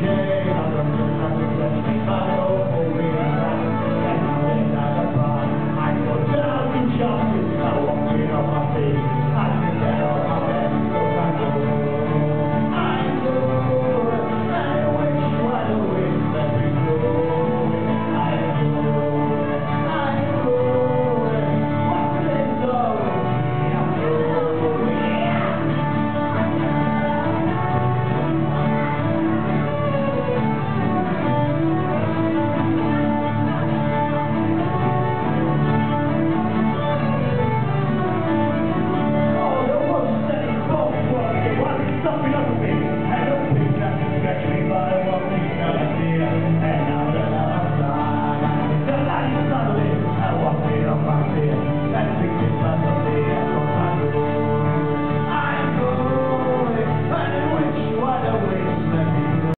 care.